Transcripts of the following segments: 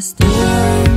story.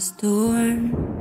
storm.